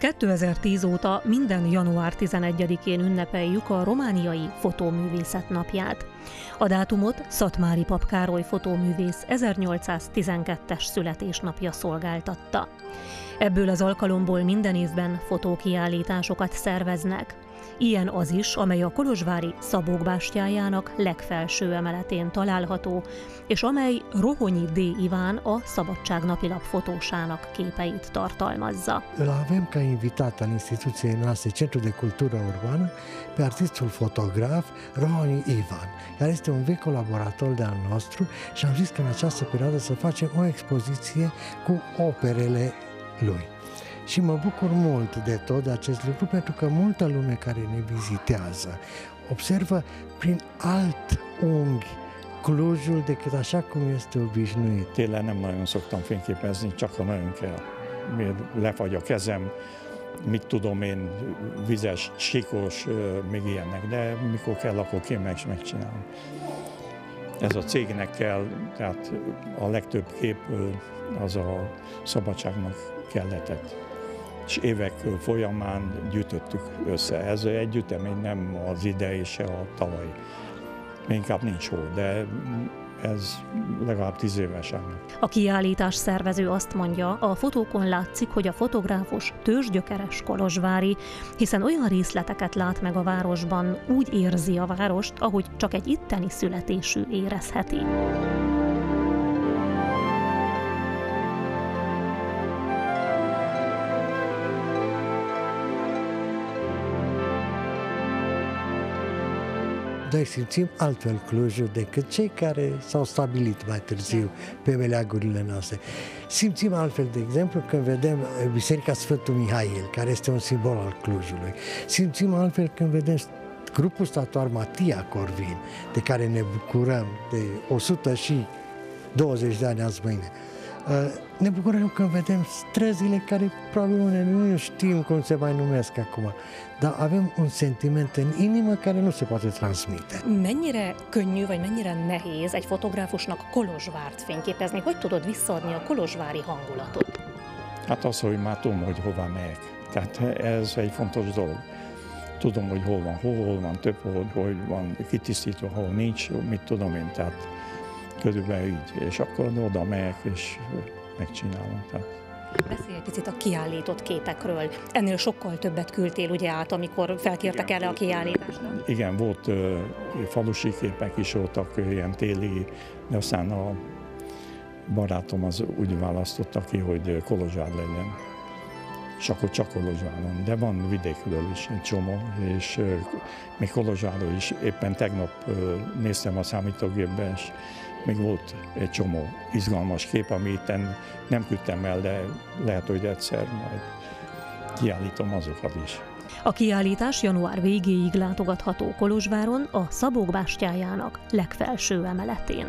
2010 óta minden január 11-én ünnepeljük a romániai fotóművészet napját. A dátumot Szatmári Pap fotóművész 1812-es születésnapja szolgáltatta. Ebből az alkalomból minden évben fotókiállításosokat szerveznek. Ilyen az is, amely a Kolozsvári Szabók bástyájának legfelső emeletén található, és amely Rohonyi D. Iván a Szabadságnapilap fotósának képeit tartalmazza. Îl avem ca invitat al instituției noastre Centru de Cultură Urbană pe artistul fotograf Rohoni Ivan, care este un vechi colaborator de-al nostru și am zis că în această perioadă să facem o expoziție cu operele lui. Și mă bucur mult de tot acest lucru pentru că multă lume care ne vizitează observă prin alt unghi Clujul decât așa cum este obișnuit. Télen nem nagyon szoktam fényképezni, csak ha nagyon kell. Lefagy a kezem, mit tudom én, vizes, síkos, még ilyenek, de mikor kell, akkor én meg is megcsinálom. Ez a cégnek kell, tehát a legtöbb kép az a szabadságnak kelletett és évek folyamán gyűjtöttük össze. Ez egy gyűjtemény nem az idei se a tavalyi. Inkább nincs hó, de ez legalább tíz éves ennek. A kiállítás szervező azt mondja, a fotókon látszik, hogy a fotográfus tőzsgyökeres kolozsvári, hiszen olyan részleteket lát meg a városban, úgy érzi a várost, ahogy csak egy itteni születésű érezheti. Noi simțim altfel Clujul decât cei care s-au stabilit mai târziu pe meleagurile noastre. Simțim altfel, de exemplu, când vedem Biserica Sfântul Mihail, care este un simbol al Clujului. Simțim altfel când vedem grupul statuar Matia Corvin, de care ne bucurăm de 100 și 20 de ani azi mâine. Ne bucurăm când vedem străzile care probabil nu știm cum se mai numesc acum, dar avem un sentiment în inimă care nu se poate transmite. Mennyire könnyű, vagy mennyire nehéz egy fotográfusnak Kolozsvárt fényképezni? Hogy tudod visszaadni a kolozsvári hangulatot? Hát az, hogy már tudom, hogy hova megyek. Tehát ez egy fontos dolog. Tudom, hogy hol van, hol, hol van több, hol, hol van kitisztítva, hol nincs, mit tudom én, tehát körülbelül így. És akkor oda megyek, és megcsinálom. Tehát Beszélj egy picit a kiállított képekről. Ennél sokkal többet küldtél ugye át, amikor felkértek erre a kiállításra. Igen, volt falusi képek is voltak, ilyen téli, de aztán a barátom az úgy választotta ki, hogy Kolozsvár legyen. És akkor csak Kolozsváron. De van vidékről is egy csomó, és még Kolozsváról is éppen tegnap néztem a számítógépben, és még volt egy csomó izgalmas kép, amit nem küldtem el, de lehet, hogy egyszer majd kiállítom azokat is. A kiállítás január végéig látogatható Kolozsváron a Szabók bástyájának legfelső emeletén.